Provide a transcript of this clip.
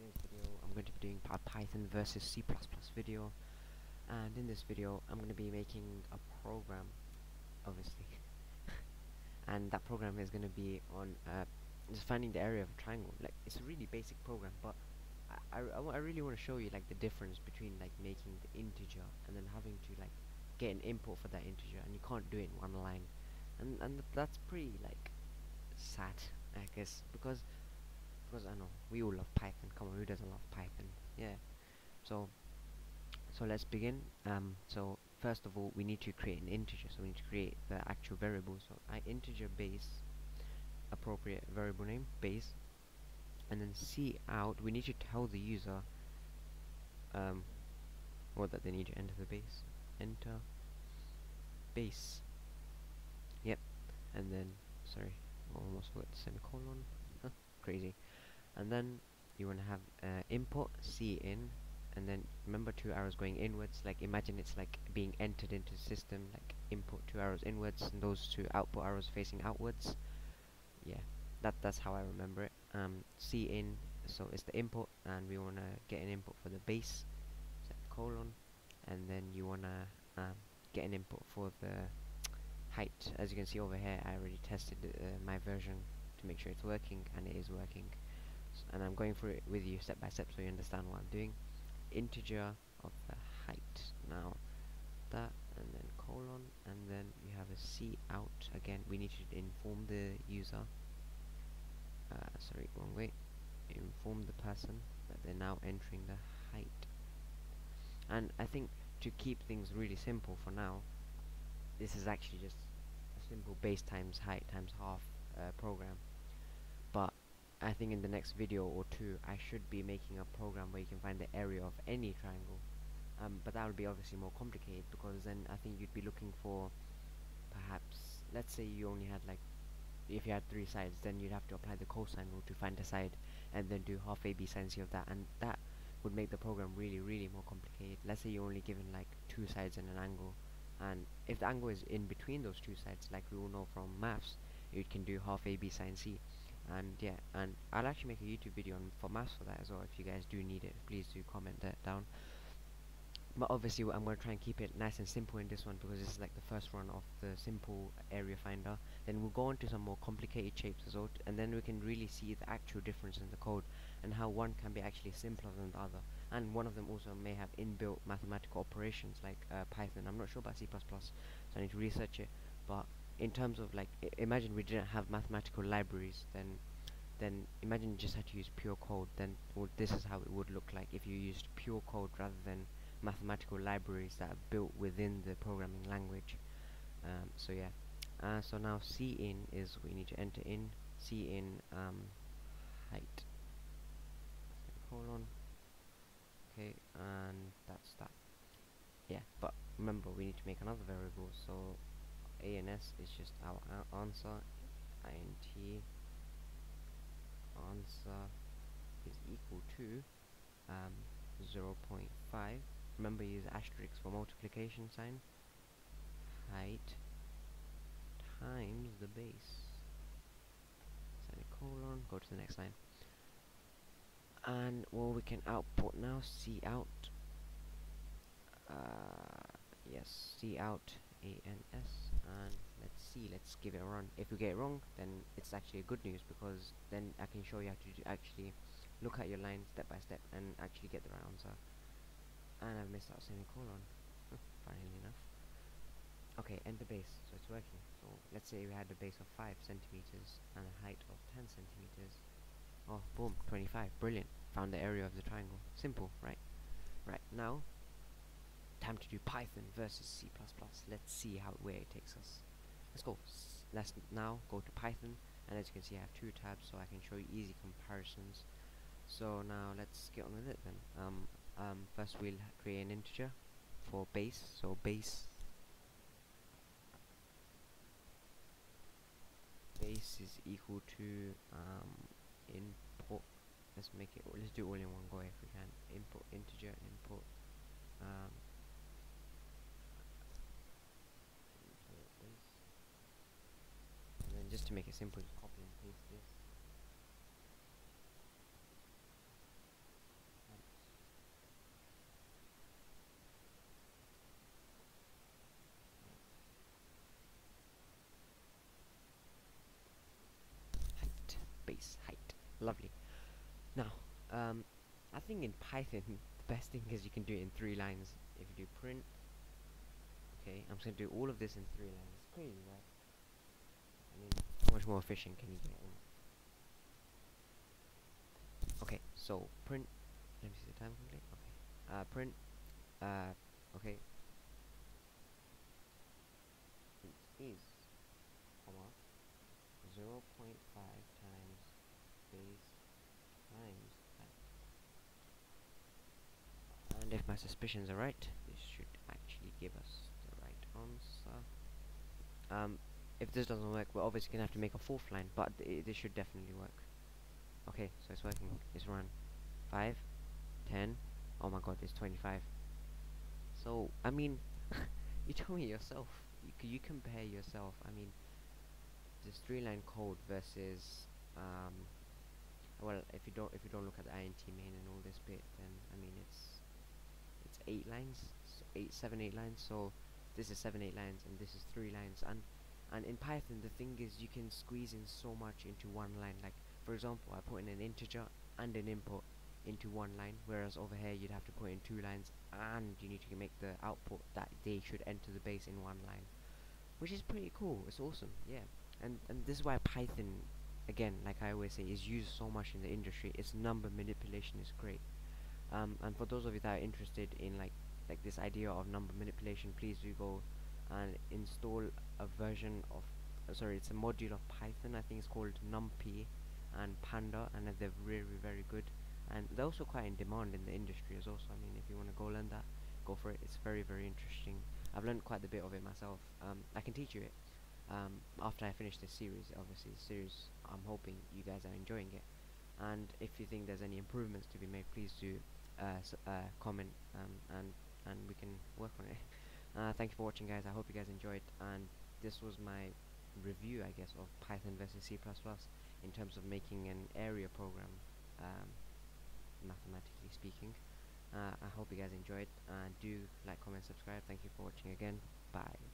today's video I'm going to be doing a Python versus C++ video. And in this video I'm going to be making a program obviously. And that program is going to be on uh, just finding the area of a triangle. Like it's a really basic program but I, I, I really want to show you like the difference between like making the integer and then having to like get an input for that integer and you can't do it in one line. And and that's pretty like sad I guess because because I know we all love Python. Come on who doesn't love Python? Yeah. So so let's begin. Um so first of all we need to create an integer. So we need to create the actual variable. So I integer base appropriate variable name base and then see out. We need to tell the user um what that they need to enter the base. Enter base. Yep. And then sorry almost forgot the semicolon. Crazy and then you want to have uh, input c in and then remember two arrows going inwards like imagine it's like being entered into the system like input two arrows inwards and those two output arrows facing outwards. Yeah that that's how I remember it. Um, c in so it's the input and we want to get an input for the base colon and then you want to um, get an input for the height. As you can see over here I already tested uh, my version to make sure it's working and it is working and I'm going through it with you step by step so you understand what I'm doing. Integer of the height. Now that and then colon and then you have a C out. Again we need to inform the user. Uh, sorry wrong way. Inform the person that they're now entering the height. And I think to keep things really simple for now this is actually just a simple base times height times half uh, program I think in the next video or two I should be making a program where you can find the area of any triangle. Um, but that would be obviously more complicated because then I think you'd be looking for perhaps let's say you only had like if you had three sides then you'd have to apply the cosine rule to find a side and then do half AB sine C of that. And that would make the program really really more complicated. Let's say you're only given like two sides and an angle. And if the angle is in between those two sides like we all know from maths you can do half AB sine C and yeah and I'll actually make a YouTube video on for maths for that as well if you guys do need it. Please do comment that down. But obviously I'm going to try and keep it nice and simple in this one because this is like the first run of the simple area finder. Then we'll go on to some more complicated shapes as well and then we can really see the actual difference in the code and how one can be actually simpler than the other. And one of them also may have inbuilt mathematical operations like uh, Python. I'm not sure about C++ so I need to research it but in terms of like imagine we didn't have mathematical libraries then then imagine you just had to use pure code then well, this is how it would look like if you used pure code rather than mathematical libraries that are built within the programming language. Um, so yeah. Uh, so now C in is we need to enter in. C in um, height. Colon okay and that's that. Yeah but remember we need to make another variable so ANS is just our answer int answer is equal to um, 0.5 remember use asterisk for multiplication sign. Height times the base. Semicolon go to the next line. And well we can output now. See out uh, yes see out ans and let's see let's give it a run. If we get it wrong then it's actually good news because then I can show you how to actually look at your line step by step and actually get the right answer. And I've missed out semicolon finally enough. Okay enter base so it's working. So let's say we had a base of 5 centimeters and a height of 10 centimeters. Oh boom 25 brilliant. Found the area of the triangle. Simple right? Right now time to do Python versus C++. Let's see how where it takes us. Let's go. Let's now go to Python, and as you can see, I have two tabs, so I can show you easy comparisons. So now let's get on with it then. Um, um, first we'll create an integer for base. So base base is equal to um, input. Let's make it. Let's do all in one go if we can. Input integer input. Um, to make it simple, just copy and paste this. Height, base height, lovely. Now, um, I think in Python, the best thing is you can do it in three lines. If you do print, okay, I'm just gonna do all of this in three lines. It's crazy, right? How much more efficient can you get? Okay, so print, let me see the time complete. Okay, uh, print, uh, okay, it is, comma, 0.5 times base times height. And if my suspicions are right, this should actually give us the right answer. Um, if this doesn't work, we're obviously gonna have to make a fourth line, but th this should definitely work. Okay, so it's working. It's run. 5, 10, oh my god, it's 25. So, I mean, you tell me yourself. You, you compare yourself. I mean, this three line code versus um, well if you don't if you don't look at the int main and all this bit then I mean it's it's eight lines eight seven eight lines so this is seven eight lines and this is three lines and and in Python the thing is you can squeeze in so much into one line. Like for example I put in an integer and an input into one line whereas over here you'd have to put in two lines and you need to make the output that they should enter the base in one line which is pretty cool. It's awesome. Yeah. And and this is why Python again like I always say is used so much in the industry. Its number manipulation is great. Um, and for those of you that are interested in like like this idea of number manipulation please do go and install a version of uh, sorry it's a module of Python I think it's called NumPy and Panda and they're really very good. And they're also quite in demand in the industry as well so I mean if you want to go learn that go for it. It's very very interesting. I've learned quite a bit of it myself. Um, I can teach you it um, after I finish this series obviously series I'm hoping you guys are enjoying it. And if you think there's any improvements to be made please do uh, uh, comment um, and and we can work on it. Uh, thank you for watching guys. I hope you guys enjoyed and this was my review I guess of Python versus C++ in terms of making an area program um, mathematically speaking. Uh, I hope you guys enjoyed. And do like comment subscribe. Thank you for watching again. Bye